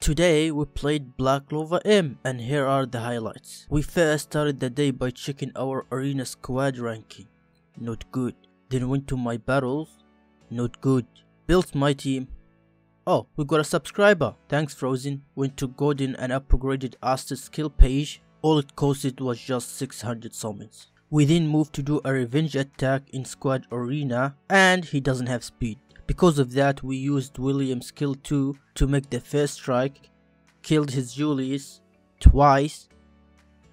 Today we played Black Clover M and here are the highlights. We first started the day by checking our arena squad ranking. Not good. Then went to my battles. Not good. Built my team. Oh, we got a subscriber. Thanks Frozen. Went to Golden and upgraded Asta's skill page. All it costed was just 600 summons. We then moved to do a revenge attack in squad arena and he doesn't have speed. Because of that we used William's skill 2 to make the first strike, killed his Julius twice,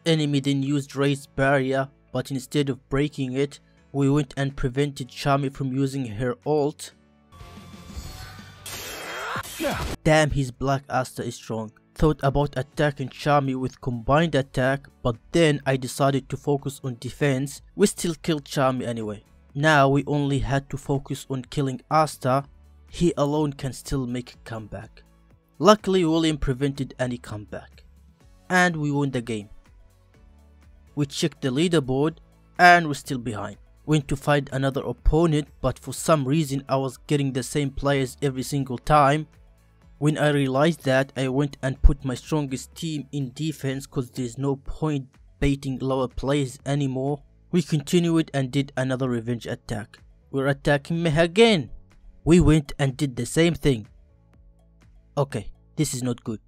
enemy then used Raid's barrier but instead of breaking it, we went and prevented Charmy from using her ult. Damn his Black Asta is strong. Thought about attacking Charmy with combined attack but then I decided to focus on defense, we still killed Charmy anyway. Now we only had to focus on killing Asta, he alone can still make a comeback. Luckily William prevented any comeback. And we won the game. We checked the leaderboard and we're still behind. Went to find another opponent but for some reason I was getting the same players every single time. When I realized that I went and put my strongest team in defense cause there's no point baiting lower players anymore we continued and did another revenge attack. We're attacking Meh again. We went and did the same thing. Okay, this is not good.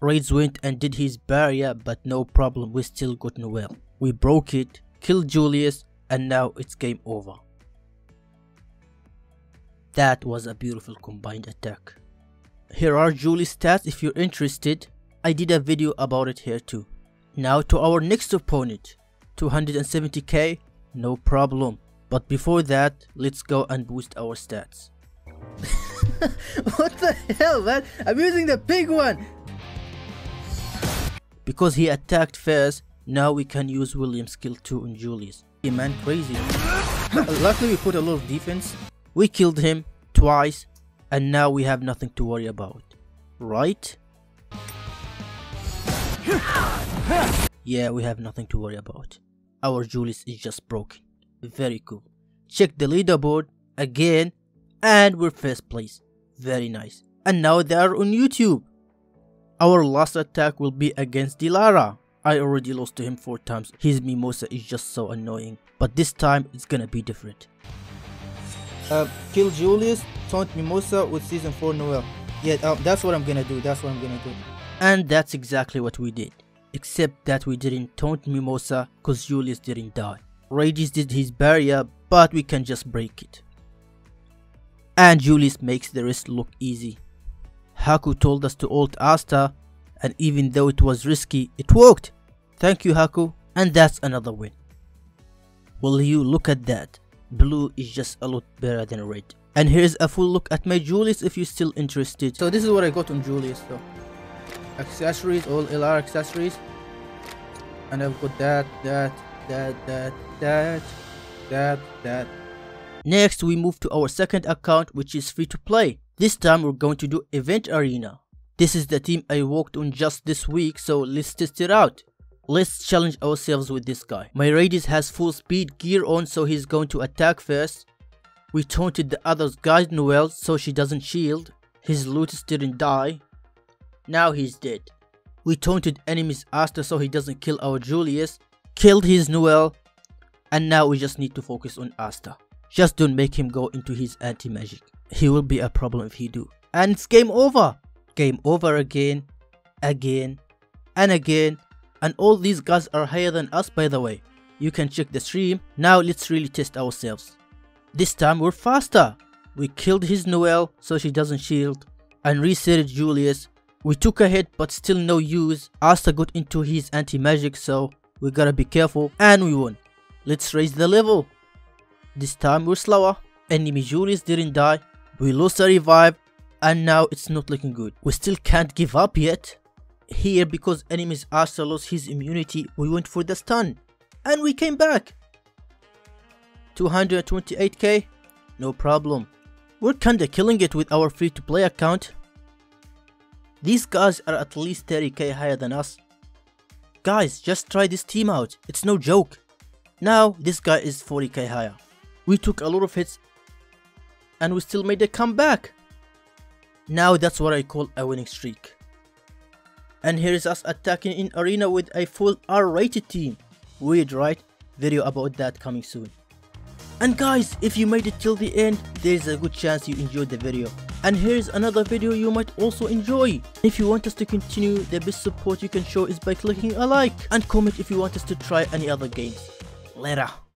Raids went and did his barrier but no problem we still got Noelle. We broke it, killed Julius and now it's game over. That was a beautiful combined attack. Here are Julius stats if you're interested. I did a video about it here too. Now to our next opponent. 270k no problem. But before that let's go and boost our stats. What the hell man? I'm using the big one! Because he attacked first now we can use william's skill 2 on julius. Hey man crazy. Luckily we put a lot of defense. We killed him twice and now we have nothing to worry about. Right? Yeah we have nothing to worry about our Julius is just broken. Very cool. Check the leaderboard again and we're first place. Very nice. And now they are on YouTube. Our last attack will be against Dilara. I already lost to him 4 times. His Mimosa is just so annoying. But this time it's gonna be different. Uh, kill Julius, taunt Mimosa with season 4 Noelle. Yeah, um, that's what I'm gonna do. That's what I'm gonna do. And that's exactly what we did except that we didn't taunt Mimosa cause Julius didn't die. Regis did his barrier but we can just break it. And Julius makes the rest look easy. Haku told us to ult Asta and even though it was risky, it worked. Thank you Haku and that's another win. Will you look at that, blue is just a lot better than red. And here's a full look at my Julius if you're still interested. So this is what I got on Julius though accessories all LR accessories. And I've got that that that that that that that. Next we move to our second account which is free to play. This time we're going to do event arena. This is the team I worked on just this week so let's test it out. Let's challenge ourselves with this guy. My Radius has full speed gear on so he's going to attack first. We taunted the other's guide Noelle so she doesn't shield. His Lotus didn't die now he's dead. We taunted enemies Asta so he doesn't kill our Julius, killed his Noelle, and now we just need to focus on Asta. Just don't make him go into his anti-magic. He will be a problem if he do. And it's game over. Game over again, again, and again. And all these guys are higher than us by the way. You can check the stream. Now let's really test ourselves. This time we're faster. We killed his Noelle so she doesn't shield and reset Julius we took a hit but still no use. Asta got into his anti-magic so we gotta be careful and we won. Let's raise the level. This time we're slower. Enemy Julius didn't die. We lost a revive and now it's not looking good. We still can't give up yet. Here because enemies Asta lost his immunity we went for the stun. And we came back. 228k? No problem. We're kinda killing it with our free to play account these guys are at least 30k higher than us. Guys, just try this team out, it's no joke. Now, this guy is 40k higher. We took a lot of hits and we still made a comeback. Now that's what I call a winning streak. And here is us attacking in arena with a full R-rated team. Weird right? Video about that coming soon. And guys, if you made it till the end, there's a good chance you enjoyed the video. And here's another video you might also enjoy. If you want us to continue, the best support you can show is by clicking a like. And comment if you want us to try any other games. Later.